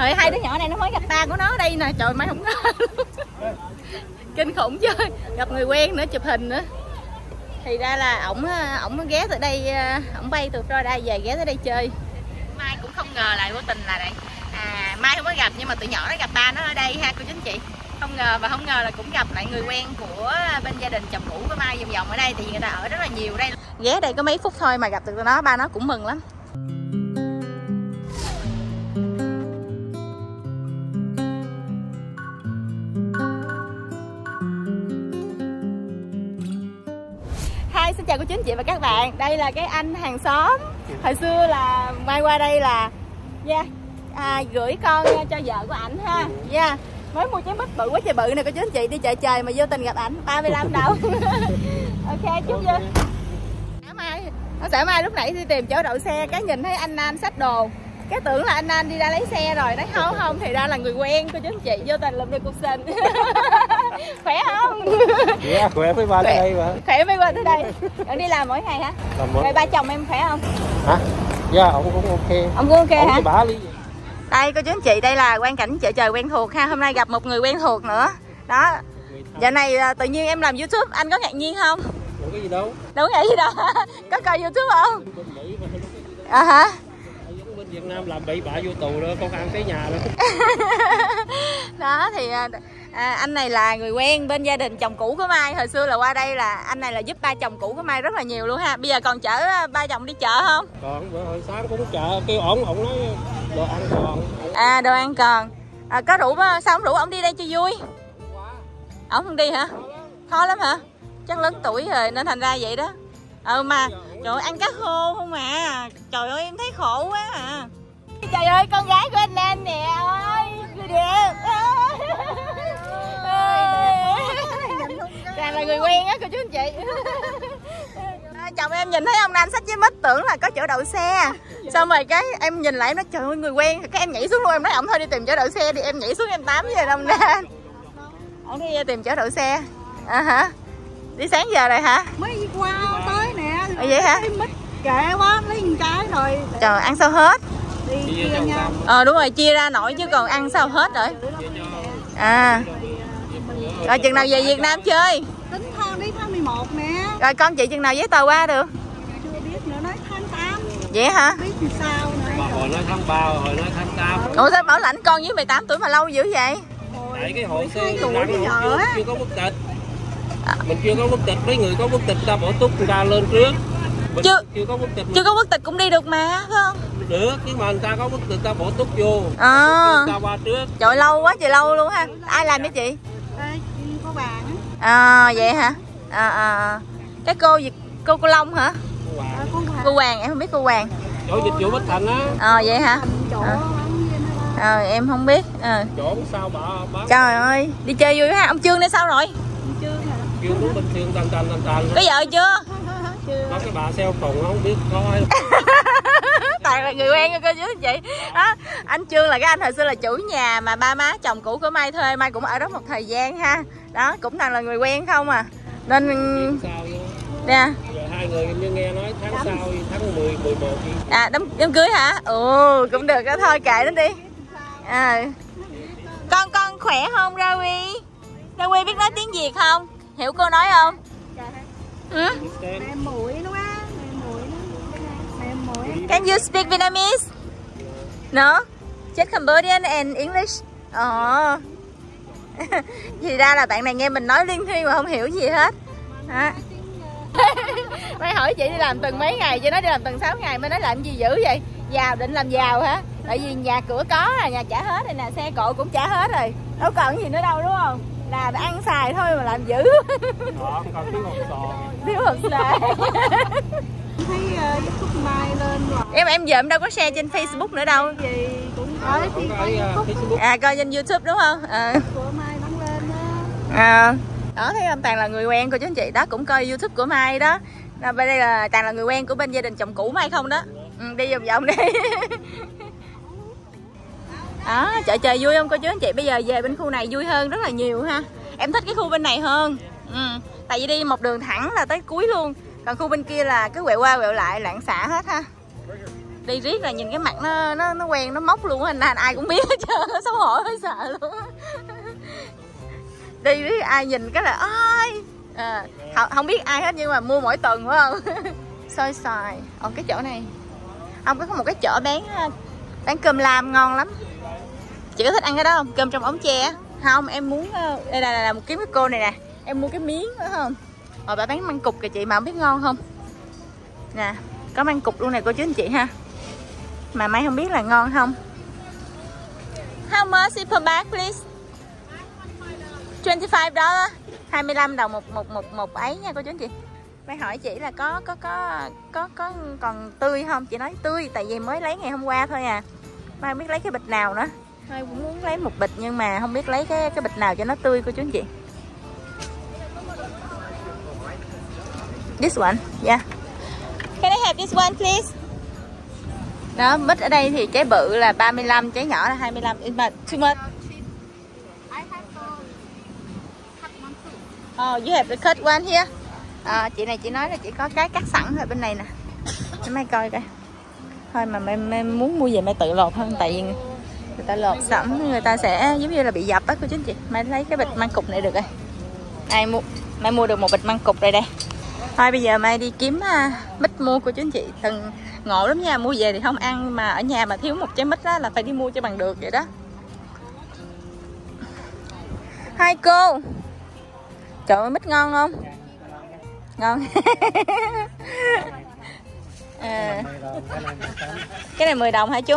Thời hai đứa nhỏ này nó mới gặp ba của nó ở đây nè. Trời mai không ngờ. Kinh khủng chứ. Gặp người quen nữa chụp hình nữa. Thì ra là ổng ổng ghé từ đây Ổng bay từ Florida về ghé tới đây chơi. Mai cũng không ngờ lại vô tình là đây À Mai không có gặp nhưng mà từ nhỏ nó gặp ba nó ở đây ha cô chú anh chị. Không ngờ và không ngờ là cũng gặp lại người quen của bên gia đình chồng cũ của Mai vòng vòng ở đây thì người ta ở rất là nhiều đây. Ghé đây có mấy phút thôi mà gặp được nó ba nó cũng mừng lắm xin chào cô chú anh chị và các bạn. Đây là cái anh hàng xóm. Hồi xưa là Mai qua đây là yeah, à, gửi con cho vợ của ảnh ha. Yeah. Mới mua trái mít bự quá trời bự nè cô chú anh chị. Đi chợ trời mà vô tình gặp ảnh 35 đâu. Ok chút vô. Sáng mai sẽ mai lúc nãy đi tìm chỗ đậu xe cái nhìn thấy anh An xách đồ. Cái tưởng là anh An đi ra lấy xe rồi nói không? Không thì ra là người quen cô chú anh chị. Vô tình lụm được cục sình khỏe không? Dạ khỏe với ba tới đây mà. Khỏe mới qua tới đây. Bạn đi làm mỗi ngày hả? Làm mỗi rồi ba chồng em khỏe không? Hả? Dạ ông cũng ok. Ông cũng ok ông hả? bả lý. Đây cô chú anh chị đây là quan cảnh chợ trời quen thuộc ha. Hôm nay gặp một người quen thuộc nữa. Đó. Giờ này à, tự nhiên em làm youtube anh có ngạc nhiên không? Không có gì đâu. Đâu có gì đâu. Có coi youtube không? À hả việt nam làm bậy bạ vô tù đó công an tới nhà đó đó thì à, à, anh này là người quen bên gia đình chồng cũ của mai. Hồi xưa là qua đây là anh này là giúp ba chồng cũ của mai rất là nhiều luôn ha. Bây giờ còn chở à, ba chồng đi chợ không? Còn bữa hồi sáng cũng chợ kêu ổng ổng nói đồ ăn còn. À đồ ăn còn. À, có rủ mà sao không rủ ông đi đây cho vui? Ông không đi hả? Khó lắm hả? Chắc lớn tuổi rồi nên thành ra vậy đó ừ mà trời ơi, ăn cá khô không à. Trời ơi em thấy khổ quá à. Trời ơi con gái của anh Nam nè ơi người đẹp. Chàng là người quen á cô chú anh chị. À, chồng em nhìn thấy ông Nam xách với mít tưởng là có chỗ đậu xe. Xong rồi cái em nhìn lại em nói trời ơi người quen. Cái em nhảy xuống luôn em nói ổng thôi đi tìm chỗ đậu xe thì em nhảy xuống em tám giờ ông Nam ổng đi tìm chỗ đậu xe. À hả? Đi sáng giờ rồi hả? Mới qua Ờ, vậy hả? Mít kệ quá lấy một cái rồi. Trời ăn sao hết? Đi chia nhau. Ờ đúng rồi chia ra nổi chứ còn ăn sao hết rồi? À. Rồi chừng nào về Việt Nam chơi? Tính tháng đi tháng 11 nè. Rồi con chị chừng nào giấy tờ qua được? Chưa biết nữa nói tháng 8 vậy hả? Biết thì sao bà nữa hồi nói tháng 3 hồi nói tháng 8 ủa sao bảo lãnh con dưới 18 tuổi mà lâu dữ vậy? Tại cái hồ sơ bây chưa, chưa có quốc tịch. Mình chưa có quốc tịch mấy người có quốc tịch ta bỏ túc người ta lên trước. mình Chưa- chưa có quốc tịch chưa có quốc tịch cũng đi được mà phải không? Được nhưng mà người ta có quốc tịch ta bỏ túc vô. À người ta qua trước. Trời lâu quá trời lâu luôn ha. Ai làm với chị? Có bạn à vậy hả? À, à, cái cô gì? Cô cô Long hả? Cô Hoàng. Em không biết cô Hoàng. Chỗ dịch vụ Bích Thành á. Ờ vậy hả? Chỗ À. ờ em không biết. Ờ. Chỗ sao bà bán. Trời ơi đi chơi vui ha. Ông trương đây sao rồi? Chưa hả? Kêu đúng bình thường tàn tàn tàn tàn. Có vợ chưa chưa có cái bà xeo khùng không biết có ai toàn là người quen cơ chứ anh chị đó anh trương là cái anh hồi xưa là chủ nhà mà ba má chồng cũ của mai thuê mai cũng ở đó một thời gian ha. Đó cũng toàn là người quen không à. Nên nè giờ hai người như nghe nói tháng sau tháng 10 11 gì. À đám đám cưới hả? Ồ cũng được đó thôi kệ nó đi. À. con con khỏe không Rawi Rawi biết nói tiếng Việt không? Hiểu cô nói không Can you speak Vietnamese? No? Just Cambodian and English? Ồ Thì ra là bạn này nghe mình nói liên thuyên mà không hiểu gì hết. Hả? Mới hỏi chị đi làm từng mấy ngày Chị nói đi làm từng 6 ngày Mới nói làm gì dữ vậy? Giàu định làm giàu hả? Tại vì nhà cửa có là nhà trả hết rồi nè Xe cộ cũng trả hết rồi. Đâu còn gì nữa đâu đúng không? Là ăn xài thôi mà làm dữ. Đó còn tiếng hồn sò Thiếu hụt xài thấy youtube mai lên rồi. Em em giờ em đâu có share trên Facebook nữa đâu. Gì cũng có uh, youtube Facebook. À coi trên YouTube đúng không? À. của mai đăng lên đó. À, đó thấy không toàn là người quen của chú anh chị. Đó cũng coi youtube của mai đó. Là bên đây là toàn là người quen của bên gia đình chồng cũ mai không đó? Ừ, đi vòng vòng đi. Đó chợ trời vui không cô chú anh chị? Bây giờ về bên khu này vui hơn rất là nhiều ha. Em thích cái khu bên này hơn ừ. tại vì đi một đường thẳng là tới cuối luôn. Còn khu bên kia là cứ quẹo qua quẹo lại loạn xả hết ha. Đi riết là nhìn cái mặt nó nó nó quen nó móc luôn á anh ai cũng biết hết trơn nó xấu hổ hơi sợ luôn đi riết ai nhìn cái là ơi à, ờ, không, không biết ai hết nhưng mà mua mỗi tuần phải không? Xôi xoài. Ở cái chỗ này. Ông có một cái chợ bán ờ, bán cơm lam ngon lắm. Chị có thích ăn cái đó không? Cơm trong ống tre không em muốn ờ, đây là, là, là một kiếm cái cô này nè em mua cái miếng đó không? Rồi bà bán măng cục kìa chị, mà không biết ngon không? Nè, có măng cục luôn này cô chú anh chị ha. Mà mấy không biết là ngon không? How much is per bag, please? 25 dollar. 25 đồng một một một một ấy nha cô chú anh chị. Mai hỏi chị là có có có có có còn tươi không? Chị nói tươi, tại vì mới lấy ngày hôm qua thôi à. Mai không biết lấy cái bịch nào nữa. Mai cũng muốn lấy một bịch nhưng mà không biết lấy cái cái bịch nào cho nó tươi, cô chú anh chị. This one yeah can I have this one please đó mít ở đây thì trái bự là 35 trái nhỏ là 25 mà too much Oh, you have the cut one here. À, chị này chị nói là chỉ có cái cắt sẵn ở bên này nè. Để mai coi coi. Thôi mà mày, mày muốn mua về mày tự lột hơn tại vì người ta lột sẵn người ta sẽ giống như là bị dập á cô chú anh chị. Mày lấy cái bịch măng cục này được rồi. Ai mua mày mua được một bịch măng cục đây đây. Thôi bây giờ mai đi kiếm à, mít mua của chú anh chị. Từng ngộ lắm nha, mua về thì không ăn mà ở nhà mà thiếu một trái mít á là phải đi mua cho bằng được vậy đó. Hai cô Trời ơi mít ngon không? Ngon à, Cái này 10 đồng hả chú?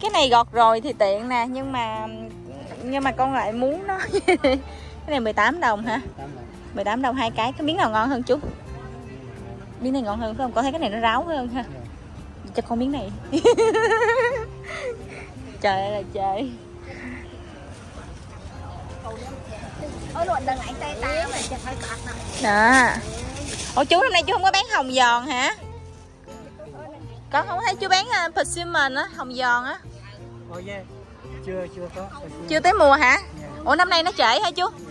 Cái này gọt rồi thì tiện nè Nhưng mà Nhưng mà con lại muốn nó Cái này 18 đồng hả? 18 đồng hai cái. Cái miếng nào ngon hơn chú? Miếng này ngon hơn phải không? Con thấy cái này nó ráo hơn ha? Cho con miếng này. Trời ơi là trời. Đó. Ủa chú hôm nay chú không có bán hồng giòn hả? Con không? Thấy chú bán uh, persimmon á hồng giòn á. Yeah. Chưa chưa có. chưa tới mùa hả? Ủa năm nay nó trễ hả chú? Dạ, có 10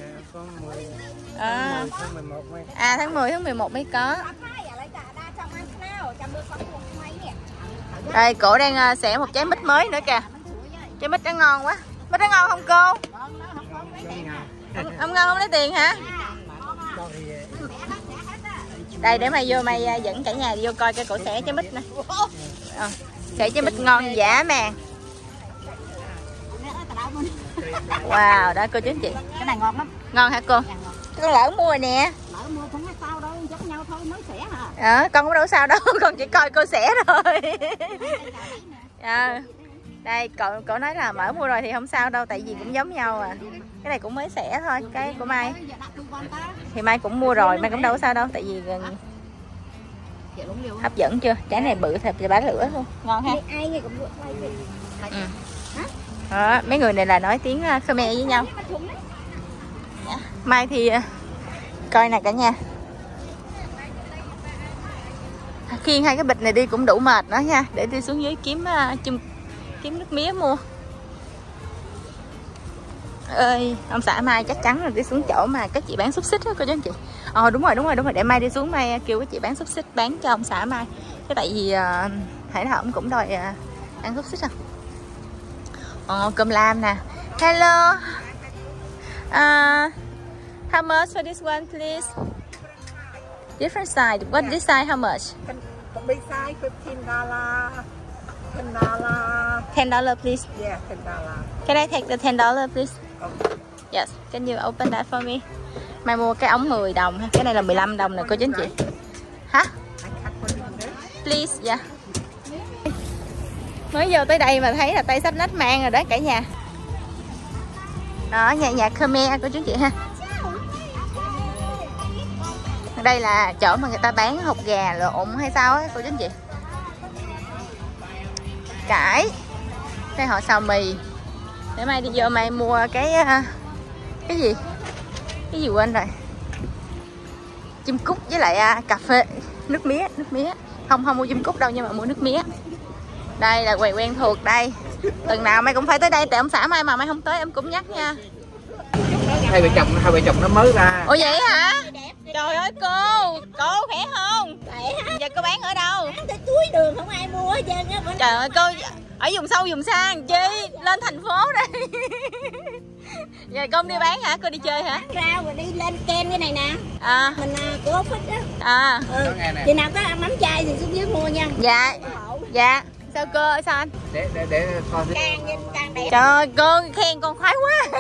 à, tháng 11 mới. à tháng 10 tháng 11 mới có. Đây cổ đang uh, xẻ một trái mít mới nữa kìa. Trái mít nó ngon quá. Mít nó ngon không cô? Không ngon không lấy tiền hả? Đây để mày vô mày à, dẫn cả nhà đi vô coi cái cổ xẻ trái mít nè. À, xẻ trái mít ngon giả mà wow đó cô chú anh chị. Cái này ngon lắm. Ngon hả cô con lỡ mua rồi nè. Lỡ mua không có sao đâu giống nhau thôi mới xẻ hả à, con cũng đâu sao đâu con chỉ coi cô xẻ thôi. À, đây cậu cậu nói là mở mua rồi thì không sao đâu tại vì cũng giống nhau à. Cái này cũng mới xẻ thôi cái của mai. Con thì mai cũng mua rồi mai cũng đâu sao đâu tại vì gần hấp dẫn chưa? Trái này bự thật thì bá lửa luôn. Ngon ha? Ai nghe cũng được quay về ừ. đó, mấy người này là nói tiếng uh, Khmer với nhau mai thì ờ, coi nè cả nhà. Khiêng hai cái bịch này đi cũng đủ mệt đó nha để đi xuống dưới kiếm ờ, chim chum kiếm nước mía mua. Ơi ông xã mai chắc chắn là đi xuống chỗ mà các chị bán xúc xích đó cô chú anh chị. Ờ đúng rồi đúng rồi đúng rồi để mai đi xuống mai ờ, kêu các chị bán xúc xích bán cho ông xã mai. Cái tại vì uh, hải nào ông cũng đòi uh, ăn xúc xích à. Ờ cơm lam nè. Hello. À, how much for this one please different side what this side how much the big size 15 dollar 10 dollar ten dollar please yeah 10 dollar can I take the ten dollar please Yes, can you open that for me? Mai mua cái ống 10 đồng ha. Cái này là 15 đồng nè cô chú anh chị. Hả? Please. Yeah. Mới vô tới đây mà thấy là tay sách nách mang rồi đó cả nhà. Đó, nhà nhà Khmer cô chú chị ha. Đây là chỗ mà người ta bán hột gà lộn hay sao á cô chú anh chị. Cải. Đây họ xào mì. Để mai đi vô mai mua cái cái gì? Cái gì quên rồi? Chim cút với lại à, cà phê. Nước mía nước mía. Không không mua chim cút đâu nhưng mà mua nước mía. Đây là quầy quen thuộc đây. Tuần nào mày cũng phải tới đây tại ông xã mai mà mày không tới em cũng nhắc nha. Hai vợ chồng hai vợ chồng nó mới ra. ủa vậy hả trời ơi cô cô khỏe không? Vậy hả giờ cô bán ở đâu? Bán tới túi đường không ai mua hết trơn á Bữa trời ơi cô ở vùng sâu vùng xa làm chi lên thành phố đây. Giờ con đi bán hả? Cô đi chơi hả? Rau rồi đi lên ken cái này nè. À. Mình à, của ốc á. À. Ừ. chị nào có ăn mắm chay thì xuống dưới mua nha. Dạ. Dạ. Sao cô sao anh? Để để để con càng nhìn càng đẹp. Trời ơi cô khen con khoái quá.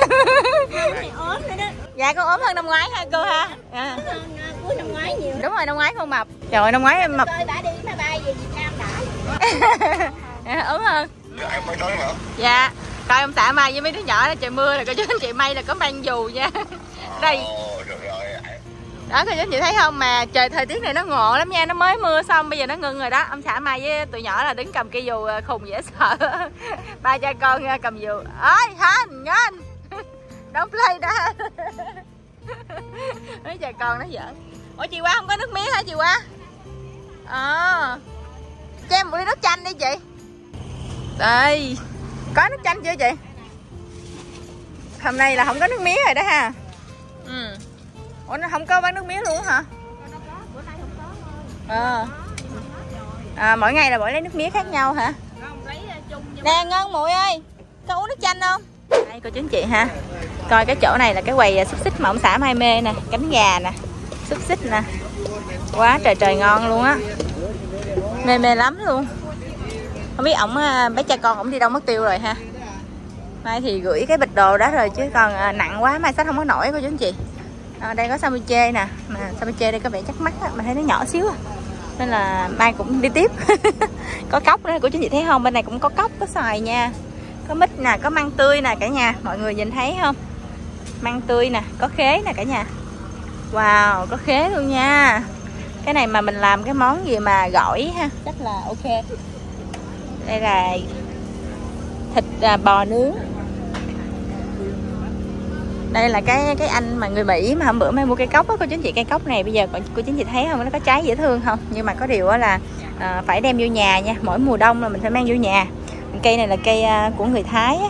Này ốm nữa đó dạ con ốm hơn năm ngoái ha cô ha. À. Hơn, à, cuối năm ngoái nhiều. Đúng rồi năm ngoái con mập. Trời ơi năm ngoái em mập. Coi bà đi máy bay về Việt Nam đã. À, ốm hơn. Dạ coi ông xã mai với mấy đứa nhỏ là trời mưa là coi chú anh chị may là có mang dù nha. Đây. đó coi chú anh chị thấy không? Mà trời thời tiết này nó ngộ lắm nha nó mới mưa xong bây giờ nó ngưng rồi đó. Ông xã mai với tụi nhỏ là đứng cầm cây dù à, khùng dễ sợ. Ba cha con à, cầm dù. Ơi hành nhanh don't play that mấy cha con nó giỡn. Ủa chị qua không có nước mía hả chị qua ờ. Cho em một ly nước chanh đi chị. Đây. Có nước chanh chưa chị? Hôm nay là không có nước mía rồi đó ha. Ừ. Ủa nó không có bán nước mía luôn hả? Ờ. À, mỗi ngày là mỗi lấy nước mía khác nhau hả? Nè ngân muội ơi con uống nước chanh không đây cô chú chị ha. Coi cái chỗ này là cái quầy à, xúc xích mà ông xã mai mê nè cánh gà nè xúc xích nè. Quá trời trời ngon luôn á. Mê mê lắm luôn. Không biết ổng à, mấy cha con ổng đi đâu mất tiêu rồi ha. Mai thì gửi cái bịch đồ đó rồi chứ còn à, nặng quá mai sách không có nổi cô chú anh chị. À, đây có samuche nè. Mà samuche đây có vẻ chắc mắt á mà thấy nó nhỏ xíu à nên là mai cũng đi tiếp. Có cốc đó cô chú anh chị thấy không? Bên này cũng có cốc có xoài nha có mít nè có măng tươi nè cả nhà. Mọi người nhìn thấy không? Măng tươi nè có khế nè cả nhà. Wow có khế luôn nha. Cái này mà mình làm cái món gì mà gỏi ha? Chắc là ok. Đây là thịt à, bò nướng. Đây là cái cái anh mà người Mỹ mà hôm bữa mới mua cây cốc á cô chính chị cây cốc này. Bây giờ cô chính chị thấy không? Nó có trái dễ thương không? Nhưng mà có điều á là à, phải đem vô nhà nha. Mỗi mùa đông là mình phải mang vô nhà cây này là cây à, của người Thái á.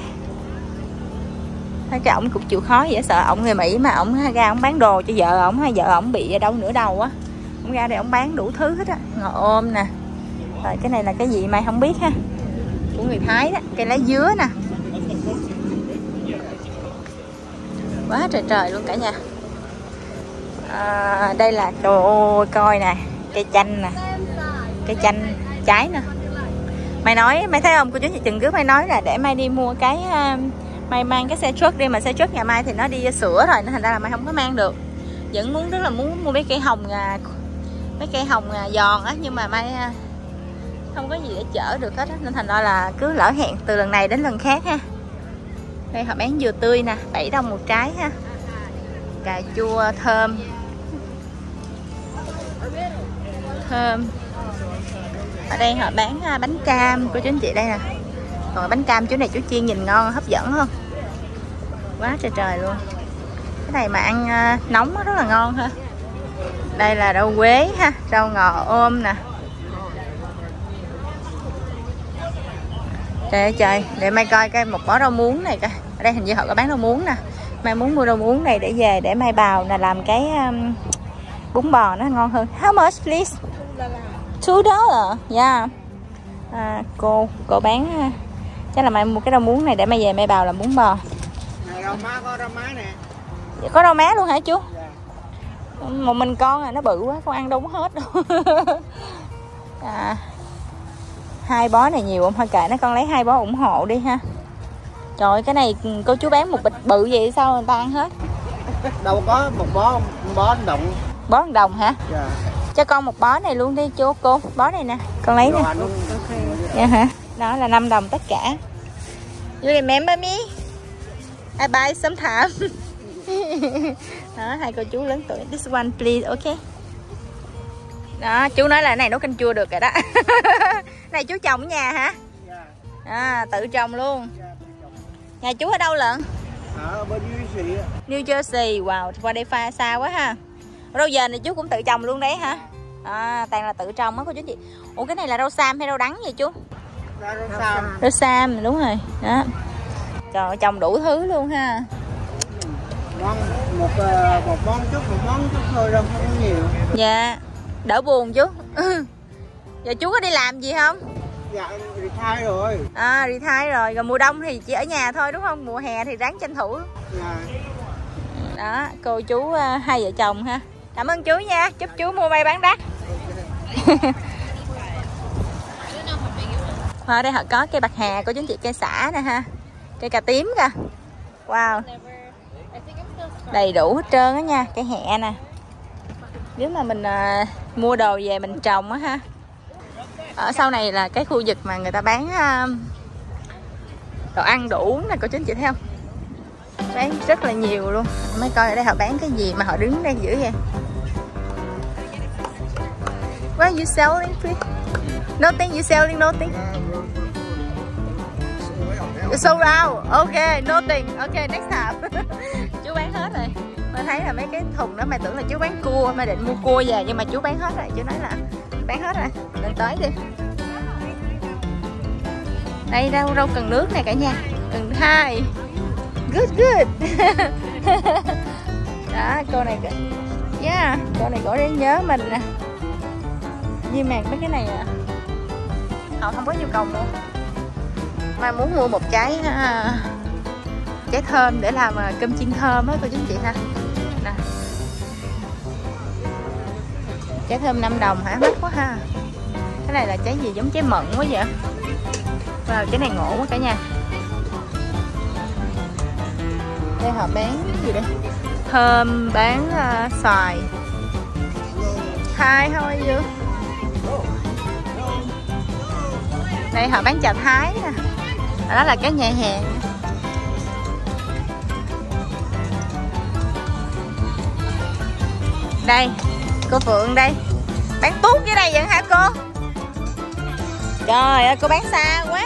Thấy cái ổng cũng chịu khó dễ sợ ổng người Mỹ mà ổng ra ổng bán đồ cho vợ ổng hay vợ ổng bị ở đâu nửa đầu á. Ổng ra đây ổng bán đủ thứ hết á ngò ôm nè. Rồi cái này là cái gì mày không biết ha. Của người Thái đó cây lá dứa nè. Quá trời trời luôn cả nhà. À, đây là trời ơi coi nè cây chanh nè. Cây chanh trái nè mày nói mày thấy không? Cô chú chị chừng trước mày nói là để mai đi mua cái ờ, uh, mày mang cái xe truck đi mà xe truck ngày mai thì nó đi sửa rồi nên thành ra là mày không có mang được. Vẫn muốn rất là muốn mua mấy cây hồng à, mấy cây hồng à, giòn á nhưng mà mai à, không có gì để chở được hết á nên thành ra là cứ lỡ hẹn từ lần này đến lần khác ha. Đây họ bán dừa tươi nè 7 đồng một trái ha. Cà chua thơm. Thơm ở đây họ bán à, bánh cam. Của chú anh chị đây nè. Còn bánh cam chú này chú chiên nhìn ngon hấp dẫn không? Quá trời trời luôn. Cái này mà ăn à, nóng rất là ngon ha. Đây là rau quế ha rau ngò ôm nè. Trời ơi trời để mai coi cái một bó rau muống này coi. Ở đây hình như họ có bán rau muống nè. Mai muốn mua rau muống này để về để mai bào là làm cái um, bún bò nó ngon hơn. How much please? Two dollar yeah à, cô cô bán à, chắc là mai mua cái rau muống này để mai về mai bào làm bún bò. Này rau má có rau má nè. Dạ, có rau má luôn hả chú? Một mình con à nó bự quá con ăn đâu có hết đâu. À, hai bó này nhiều không? Thôi kệ nó con lấy hai bó ủng hộ đi ha. Trời ơi, cái này cô chú bán một bịch bự vậy sao người ta ăn hết? Đâu có một bó một bó động bó đồng hả? Dạ cho con một bó này luôn đi chú cô. Bó này nè con lấy nè. Rồi dạ hả? Đó là 5 đồng tất cả. You remember me I buy sometime đó hai cô chú lớn tuổi. This one please ok? Đó chú nói là cái này nấu canh chua được rồi đó. Này chú trồng ở nhà hả? Dạ. à tự trồng luôn. Nhà chú ở đâu lận? Ở bên dưới xì á New Jersey wow qua đây pha xa quá ha. Rau dền này chú cũng tự trồng luôn đấy hả à toàn là tự trồng á cô chú chị. Ủa cái này là rau sam hay rau đắng vậy chú? Ra rau sao rau sam đúng rồi. Đó. Trời trồng đủ thứ luôn ha. Món một ờ, một món chút một món chút thôi đâu không có nhiều. Dạ đỡ buồn chú. Giờ chú có đi làm gì không? Dạ retire rồi. À retire rồi. Rồi mùa đông thì chỉ ở nhà thôi đúng không? Mùa hè thì ráng tranh thủ. Dạ. Đó cô chú à, hai vợ chồng ha cảm ơn chú nha chúc chú mua may bán đắt. Ở đây họ có cây bạc hà của chính chị cây xả nè ha cây cà tím kìa. Wow. Đầy đủ hết trơn á nha cây hẹ nè. Nếu mà mình à, mua đồ về mình trồng á ha. Ở sau này là cái khu vực mà người ta bán à, đồ ăn đồ uống nè cô chú chị thấy không? Bán rất là nhiều luôn mới coi ở đây họ bán cái gì mà họ đứng đây dữ vậy What are you selling please? Nothing, you selling nothing? Sold out. Okay, nothing. Okay, next time. chú bán hết rồi. Mà thấy là mấy cái thùng đó mày tưởng là chú bán cua, mày định mua cua về nhưng mà chú bán hết rồi. Chú nói là bán hết rồi. Lên tới đi. Đây rau rau cần nước này cả nhà. Cần hai. Good good. đó, cô này Yeah, cô này cổ đang nhớ mình nè. Nhưng mạc mấy cái này à, họ không có nhu cầu mua mai muốn mua một trái à, trái thơm để làm à, cơm chiên thơm á cô chú anh chị ha. Nè. Trái thơm 5 đồng hả? Mắc quá ha. Cái này là trái gì? Giống trái mận quá vậy. Wow trái này ngộ quá cả nhà. Đây họ bán gì đây? Thơm bán uh, xoài. Hai thôi are you? đây họ bán chả thái nè. Đó là cái nhà hàng. Đây cô phượng đây. Bán tuốt dưới đây vậy hả cô? Trời ơi cô bán xa quá.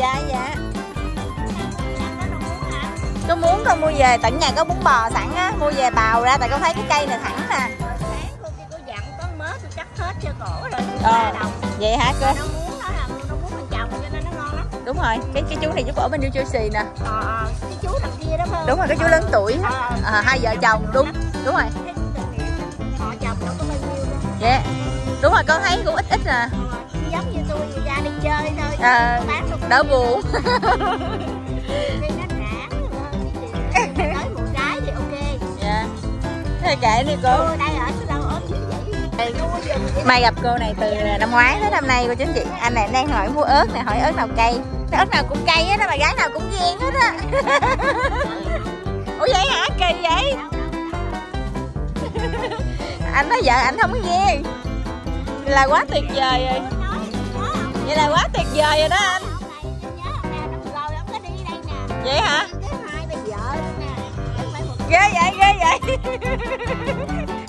dạ dạ có muốn con mua về tận nhà có bún bò sẵn á. Mua về bào ra tại con thấy cái cây này thẳng nè. Ờ vậy hả cô? Đúng rồi cái cái chú này chú ở bên New Jersey nè. Đúng rồi cái chú lớn tuổi à, hai vợ chồng đúng đúng rồi. Dạ. Đúng rồi con thấy cũng ít ít à giống như tôi ra đi chơi thôi. À, đỡ buồn. Dạ. Thôi kệ đi cô. Mai gặp cô này từ năm ngoái tới năm nay cô chú anh chị. Anh này đang hỏi mua ớt này hỏi ớt nào cây Ớt nào cũng cây á mà gái nào cũng ghen hết á. Ủa vậy hả? Kỳ vậy? anh nói vợ anh không có ghen Là quá tuyệt vời rồi. Vậy là quá tuyệt vời rồi đó anh Vậy hả? Ghê vậy, ghê vậy.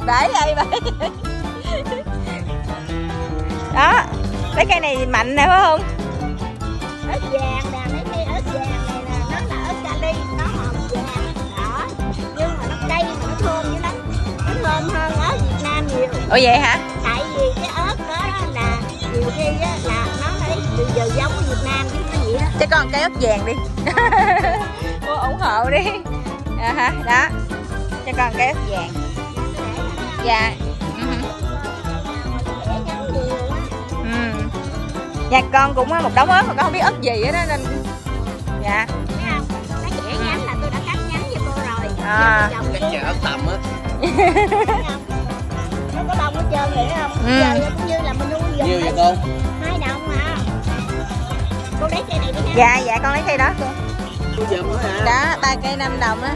Bởi vậy, vậy đó cái cây này mạnh nè phải không? Ớt vàng nè mấy cây ớt vàng này nè nó là ớt cali nó màu vàng. Đỏ nhưng mà nó cay mà nó thơm dữ lắm. Nó thơm hơn ớt việt nam nhiều. Ủa vậy hả? Tại vì cái ớt đó, đó là nhiều khi á, là nó lấy từ giờ giống của việt nam chứ cái gì á. Cho con cây ớt vàng đi mua ủng hộ đi à, hả đó cho con ớt vàng dạ Dạ con cũng một đống ớt mà con không biết ớt gì hết đó nên Dạ Thấy không? Nó trẻ nhánh là tôi đã cắt nhánh cho cô rồi À. Cái chợ ớt tầm á Nó có bông hết trơn vậy không? Ừ. Giờ cũng như là mình nuôi vịt Nhiêu vậy hết. Cô lấy cây này đi ha Dạ dạ con lấy cây đó cô nữa hả? Đó ba cây 5 đồng đó.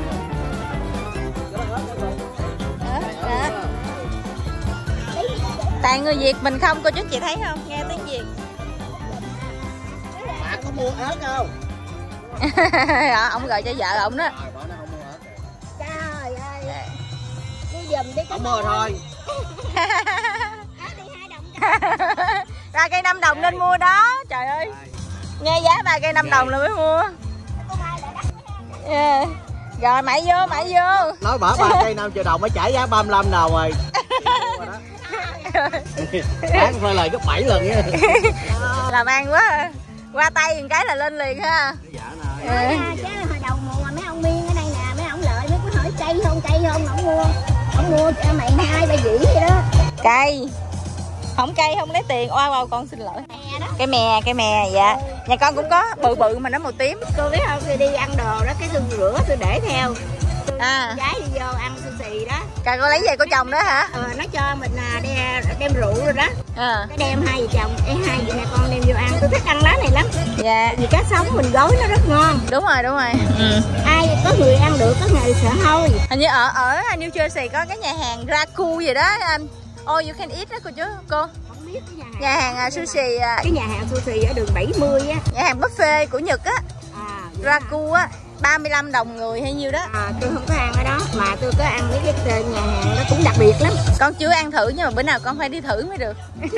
Tại người Việt mình không cô chú chị thấy không? Nghe tiếng Việt. Bà có mua ớt không? đó, ông gọi cho vợ ông đó. Rồi, bỏ nó không mua ớt. Trời ơi. Giùm đi không mua thôi. đi ba cây 5 đồng nên mua đó. Trời ơi nghe giá ba cây 5 đồng là mới mua. Yeah. rồi mãi vô mãi vô. Nói bỏ ba cây năm triệu đồng mới trả giá 35 đồng rồi. Bán phải lời gấp 7 lần á làm ăn quá. Qua tay một cái là lên liền ha. Dạ nè. Ừ. à, chứ hồi đầu mùa mấy ông miên ở đây nè mấy ông lợi mấy có hỏi cây không cây không ổng mua. Ổng mua cho mày hai ba dĩ vậy đó. Cây. Không cây không lấy tiền. Oa wow con xin lỗi. Nè đó. Cây mè cây mè dạ nhà con cũng có bự bự mà nó màu tím. Cô biết không? Tôi đi ăn đồ đó cái tôi rửa tôi để theo. Tôi À. gái đi vô ăn sushi đó. Cả con lấy về của chồng đó hả? Ờ, nó cho mình à, đem, đem rượu rồi đó. À. Cái đem hai vợ chồng Ê, hai chị mẹ con đem vô ăn. Tôi thích ăn lá này lắm. Dạ. Vì cá sống mình gói nó rất ngon. Đúng rồi đúng rồi. Ừ. ai có người ăn được có người sợ thôi hình như ở ở New Jersey có cái nhà hàng Raku gì đó um, oh you can eat đó cô chú cô nhà hàng nhà hàng à, sushi à, cái nhà hàng sushi ở đường 70 á. Nhà hàng buffet của Nhật á. À? Raku á 35 đồng người hay nhiêu đó. À, tôi không có ăn ở đó mà tôi có ăn mấy cái nhà hàng nó cũng đặc biệt lắm. Con chưa ăn thử nhưng mà bữa nào con phải đi thử mới được.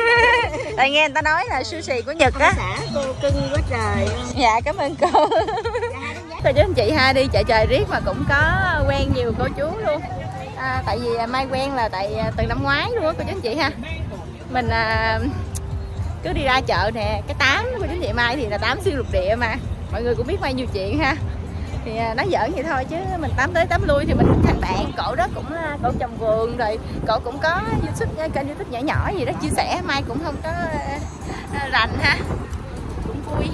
Tại nghe người ta nói là sushi của Nhật á. Cô cưng quá trời. Dạ cảm ơn cô. Cô chú anh chị ha đi chợ trời riết mà cũng có quen nhiều cô chú luôn. À, tại vì mai quen là tại à, từ năm ngoái luôn á cô chú anh chị ha mình à, cứ đi ra chợ nè cái tám của chú chị mai thì là tám siêu lục địa mà. Mọi người cũng biết bao nhiêu chuyện ha. Thì à, nói giỡn vậy thôi chứ mình tám tới tám lui thì mình cũng thành bạn cổ đó cũng à, cổ trồng vườn rồi cổ cũng có youtube à, kênh youtube nhỏ nhỏ gì đó chia sẻ mai cũng không có à, rành ha. Cũng vui.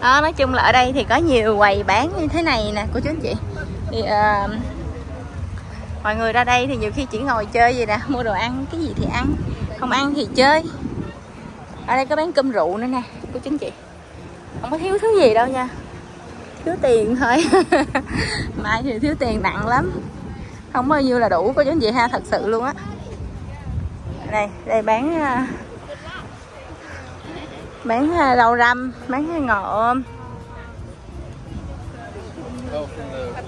Đó, nói chung là ở đây thì có nhiều quầy bán như thế này nè cô chú anh chị. Thì à, mọi người ra đây thì nhiều khi chỉ ngồi chơi vậy nè mua đồ ăn cái gì thì ăn không ăn thì chơi. Ở đây có bán cơm rượu nữa nè, cô chính chị. Không có thiếu thứ gì đâu nha. Thiếu tiền thôi. Mai thì thiếu tiền nặng lắm. Không bao nhiêu là đủ, cô chính chị ha, thật sự luôn á. Đây đây bán à, bán à, rau răm, bán à, ngò ôm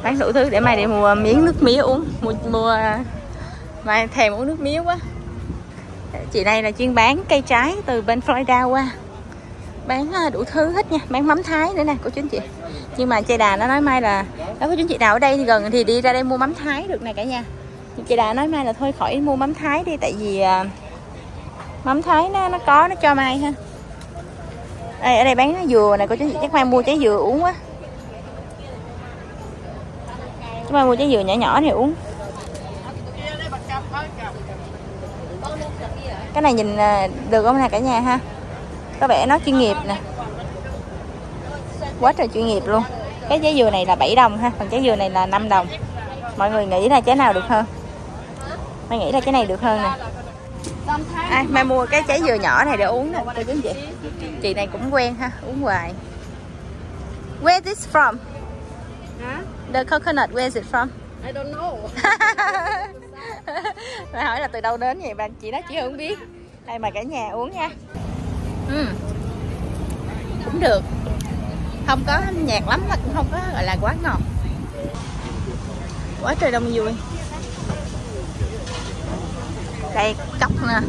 bán đủ thứ để mai đi mua miếng nước mía uống, mua mua mai thèm uống nước mía quá chị này là chuyên bán cây trái từ bên Florida qua. Bán à, đủ thứ hết nha. Bán mắm thái nữa nè cô chú anh chị. Nhưng mà chị đà nó nói mai là đó có chú anh chị nào ở đây thì gần thì đi ra đây mua mắm thái được này cả nhà. Nhưng chị đà nói mai là thôi khỏi mua mắm thái đi tại vì à, mắm thái nó nó có nó cho mai ha. Đây, ở đây bán dừa này cô chú anh chị chắc mai mua trái dừa uống quá. Chắc mai mua trái dừa nhỏ nhỏ này uống. Cái này nhìn à, được không nè cả nhà ha? Có vẻ nó chuyên nghiệp nè. Quá trời chuyên nghiệp luôn. Cái trái dừa này là 7 đồng ha còn trái dừa này là 5 đồng. Mọi người nghĩ là trái nào được hơn? Mai nghĩ là cái này được hơn nè. Ai mai mua cái trái dừa nhỏ này để uống nè. Anh chị chị này cũng quen ha uống hoài. Where this from? The coconut where is it from? I don't know Mày hỏi là từ đâu đến vậy bạn chị đó chị không biết. Đây mà cả nhà uống nha. Ừ. cũng được. Không có nhạt lắm mà cũng không có gọi là quá ngọt. Quá trời đông vui. Đây cốc nè.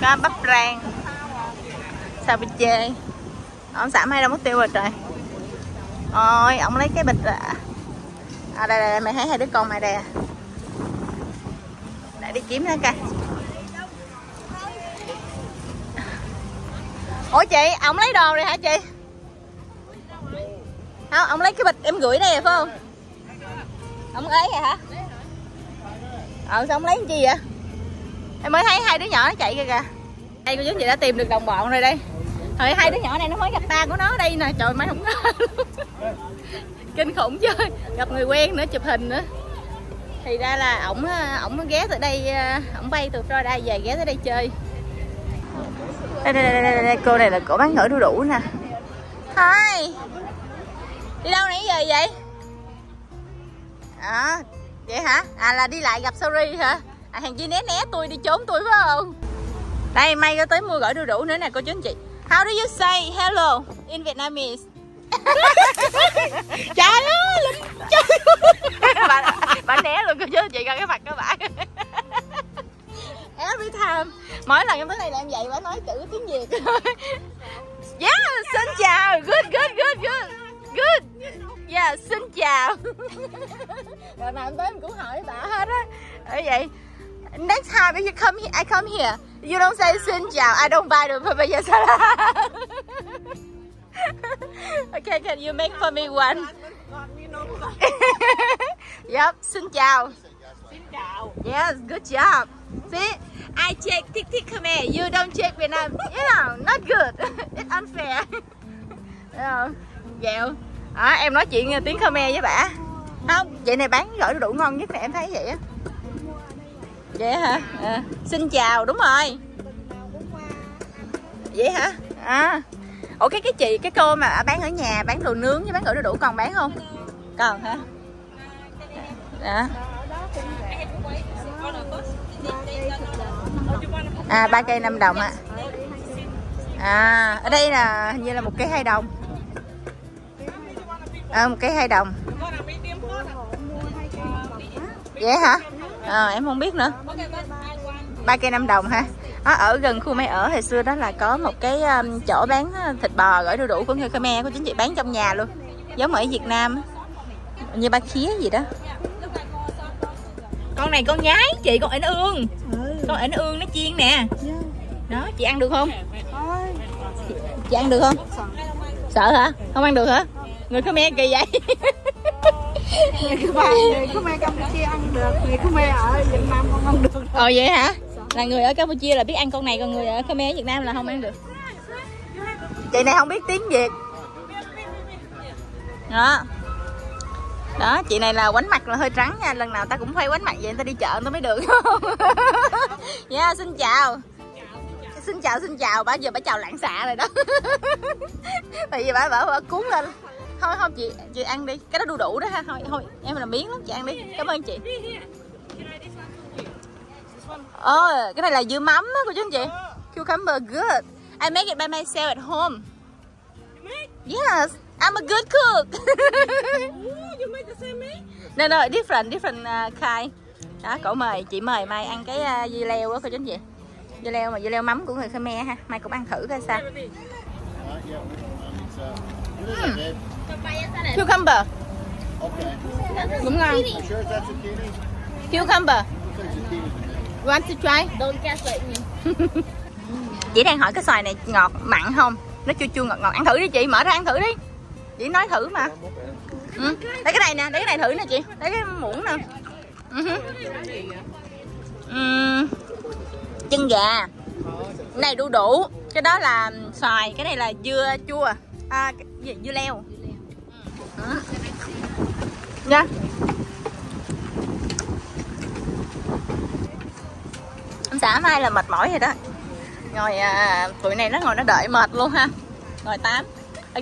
Có bắp rang. Sao bị chê? Ông xả mai đâu mất tiêu rồi trời. Ôi ông lấy cái bịch à, à đây, đây mày thấy hai đứa con mày đây à đi kiếm nữa coi. Ủa chị, ông lấy đồ rồi hả chị? Không, ông lấy cái bịch em gửi đây phải không? Ông ấy rồi hả? Ờ sao ông lấy cái gì vậy? Em mới thấy hai đứa nhỏ nó chạy kìa kìa. Đây cô chú chị đã tìm được đồng bọn rồi đây. Thôi, hai đứa nhỏ này nó mới gặp ta của nó ở đây nè. Trời mấy không ngờ kinh khủng chứ gặp người quen nữa, chụp hình nữa thì ra là ổng ổng ghé từ đây ổng bay từ Florida về ghé tới đây chơi. Đây đây đây, đây, đây. cô này là cổ bán gỏi đu đủ nè. Hi đi đâu nãy giờ vậy? À vậy hả? À là đi lại gặp sorry hả? À hàng chi né né tôi đi trốn tôi phải không? Đây may có tới mua gỏi đu đủ nữa nè cô chú anh chị. How do you say hello in Vietnamese trời ơi linh trời bà, bà né luôn chú anh chị coi cái mặt các bạn. Every time mỗi lần em tới đây là em dậy bà nói chữ tiếng việt. Yeah xin chào. Good good good good. Good. Yeah xin chào. Rồi nào em tới em cũng hỏi bà hết á. Bởi vậy next time if you come here, I come here you don't say xin chào I don't buy the papaya salad okay can you make for me one yep xin chào xin chào Yes, good job. See, I check tick tick Khmer. You don't check Vietnam. You know, not good. It's unfair. Thấy không? Dẹo. À, em nói chuyện tiếng Khmer với bà. Không, vậy này bán gỏi đủ ngon nhất này em thấy vậy á. Vậy hả? À, xin chào, đúng rồi. Vậy hả? À. Ủa cái cái chị, cái cô mà bán ở nhà bán đồ nướng với bán gỏi đu đủ còn bán không? Còn hả? Dạ. À ba cây 5 đồng ạ. À ở đây là hình như là một cây hai đồng. À, một cây hai đồng. Vậy hả? À, em không biết nữa. Ba cây 5 đồng hả? Đó, ở gần khu máy ở hồi xưa đó là có một cái um, chỗ bán thịt bò gỏi đu đủ của người Khmer của chính chị bán trong nhà luôn. Giống ở Việt Nam. Như ba khía gì đó. Con này con nhái chị con ảnh ương. Con ảnh ương nó chiên nè. Đó chị ăn được không? Chị, chị ăn được không? Sợ. Hả? Không ăn được hả? Người khmer kỳ vậy. Người Khmer người Khmer Campuchia ăn được. Người Khmer ở Việt Nam không ăn được. Ờ vậy hả là người ở campuchia là biết ăn con này còn người ở khmer ở việt nam là không ăn được. Chị này không biết tiếng việt. Đó. Đó chị này là quánh mặt là hơi trắng nha lần nào ta cũng phải quánh mặt vậy ta đi chợ nó mới được. Yeah, xin chào. Xin chào xin chào bà giờ bà chào lạng xạ rồi đó. Tại vì bà bà, bà cuốn lên. Thôi không chị chị ăn đi. Cái đó đu đủ đó ha. Thôi thôi em là miếng lắm chị ăn đi. Cảm ơn chị ờ oh, cái này là dưa mắm á cô chú anh chị. Cucumber good. I make it by myself at home. Yes I'm a good cook. No no different different uh, kind. Đó cậu mời chị mời mai ăn cái uh, dưa leo á cô chú anh chị. Dưa leo mà dưa leo mắm của người Khmer ha. Mai cũng ăn thử coi sao. Hmm. cucumber. Cũng ngon. Cucumber you want to try? Don't like me chị đang hỏi cái xoài này ngọt mặn không? Nó chua chua ngọt ngọt. Ăn thử đi chị mở ra ăn thử đi. Chị nói thử mà. Ừ. lấy cái này nè lấy cái này thử nè chị. Lấy cái muỗng nè. Ừ. Ừ. chân gà. Cái này đu đủ. Cái đó là xoài cái này là dưa chua. À, cái gì? Dưa leo. Ừ. nha ông sáng mai là mệt mỏi rồi đó. Ngồi à, tụi này nó ngồi nó đợi mệt luôn ha. Ngồi tám.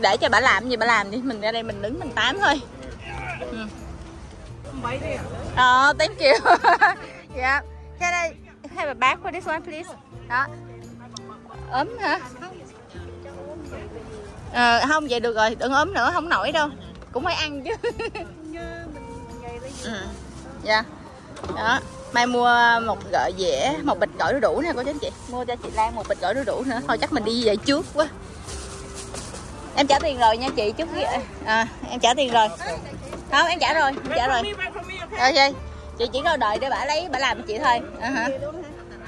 Để cho bà làm gì bà làm đi. Mình ra đây mình đứng mình tám thôi. Ừ. ờ thank you. Dạ. Cái đây have a bag for this one please. Đó. Ấm hả? Ờ, không vậy được rồi. Đừng ấm nữa không nổi đâu. Cũng phải ăn chứ. Ừ. dạ. Đó mai mua một gợi dẻ một bịch gỏi đu đủ nè cô chú anh chị. Mua cho chị Lan một bịch gỏi đu đủ nữa. Thôi chắc mình đi về trước quá. Em trả tiền rồi nha chị chút à, em trả tiền rồi. Không em trả rồi em trả rồi. Ok chị chỉ có đợi để bà lấy bà làm chị thôi. À, hả.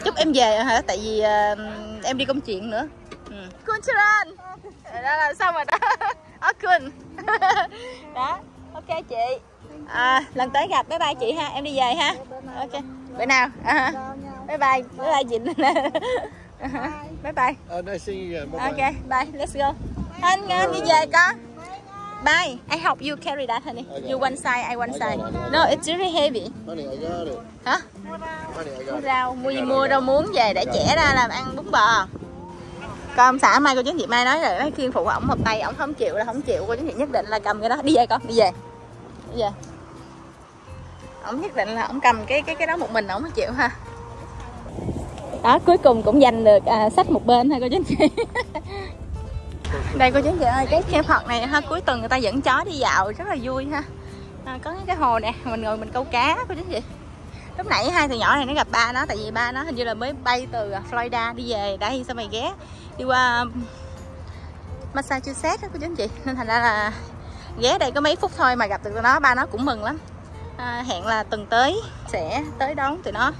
Chúc em về hả? Tại vì uh, em đi công chuyện nữa. Ừ. Kuncharan ờ, đó là xong rồi đó. Ờ, đó ok chị à, lần tới gặp bye bye chị ha em đi về ha. Ok bữa nào. À, bye bye bye bye chị bye bye. Ok bye let's go. Anh anh đi về con bye I help you carry that honey. You one side I one side. no it's really heavy. Honey, I got it. hả? Honey, I mua got it. rau mua gì mua đâu muốn về để trẻ ra làm ăn bún bò. Con xã mai cô chú chị mai nói rồi mấy khiên phụ ổng một tay ổng không chịu là không chịu. Cô chú chị nhất định là cầm cái đó. Đi về con đi về. Đi về ổng nhất định là ổng cầm cái cái cái đó một mình ổng mới chịu ha. Đó cuối cùng cũng giành được à, sách một bên ha cô chú anh chị. Đây cô chú anh chị ơi cái theo Phật này ha cuối tuần người ta dẫn chó đi dạo rất là vui ha. À, có cái hồ nè mình ngồi mình câu cá cô chú anh chị. Lúc nãy hai thằng nhỏ này nó gặp ba nó tại vì ba nó hình như là mới bay từ Florida đi về đây xong mày ghé? Đi qua Massachusetts đó cô chú anh chị. Nên thành ra là ghé đây có mấy phút thôi mà gặp được tụi nó ba nó cũng mừng lắm à, hẹn là tuần tới sẽ tới đón tụi nó.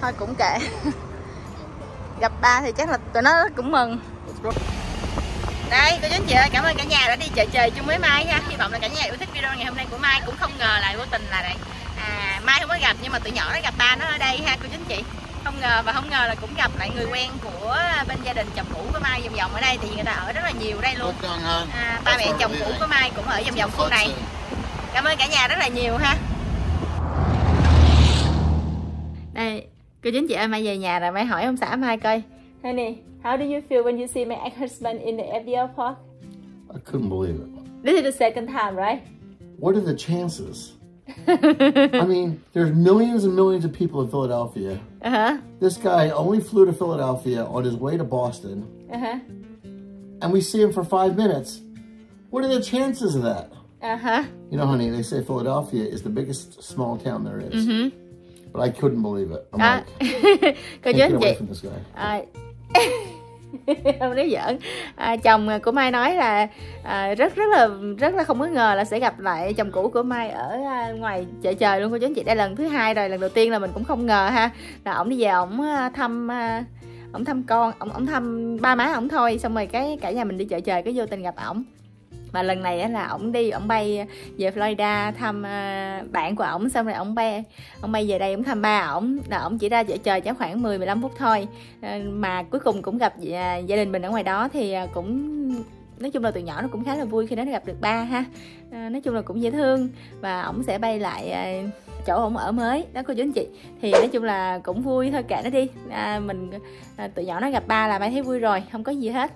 Thôi cũng kệ. Gặp ba thì chắc là tụi nó cũng mừng. Đây cô chú anh chị ơi cảm ơn cả nhà đã đi chợ trời chung với mai nha. Hy vọng là cả nhà yêu thích video ngày hôm nay của mai. Cũng không ngờ lại vô tình là này à mai không có gặp nhưng mà tụi nhỏ nó gặp ba nó ở đây ha cô chú anh chị. Không ngờ và không ngờ là cũng gặp lại người quen của bên gia đình chồng cũ của mai vòng vòng ở đây. Thì người ta ở rất là nhiều đây luôn. À, ba mẹ chồng cũ của mai cũng ở vòng vòng khu này cảm ơn cả nhà rất là nhiều ha đây cô chú anh chị ơi mai về nhà rồi mai hỏi ông xã mai coi honey how do you feel when you see my ex-husband in the FDL park I couldn't believe it. this is the second time right What are the chances? I mean, there's millions and millions of people in Philadelphia. uh-huh This guy only flew to Philadelphia on his way to Boston, uh-huh and we see him for five minutes. What are the chances of that? Uh-huh. You know, honey, they say Philadelphia is the biggest small town there is. But I couldn't believe it. I'm à, like, cô anh away chị from this guy. à, không nói giỡn. À, chồng của mai nói là à, rất rất là rất là không có ngờ là sẽ gặp lại chồng cũ của mai ở à, ngoài chợ trời luôn cô chú anh chị. Đây lần thứ hai rồi lần đầu tiên là mình cũng không ngờ ha. Là ổng đi về ổng à, thăm à, ổng thăm con ổng ổng thăm ba má ổng thôi. Xong rồi cái cả nhà mình đi chợ trời cái vô tình gặp ổng mà lần này á là ổng đi ổng bay về Florida thăm ờ, bạn của ổng xong rồi ổng bay ổng bay về đây ổng thăm ba ổng. Là ổng chỉ ra chợ trời chắc khoảng 10 15 phút thôi. Ờ, mà cuối cùng cũng gặp ờ, gia đình mình ở ngoài đó thì cũng nói chung là tụi nhỏ nó cũng khá là vui khi nó gặp được ba ha. Nói chung là cũng dễ thương. Và ổng sẽ bay lại chỗ ổng ở mới. Đó cô chú anh chị. Thì nói chung là cũng vui thôi kệ nó đi. À, mình à, tụi nhỏ nó gặp ba là mai thấy vui rồi không có gì hết.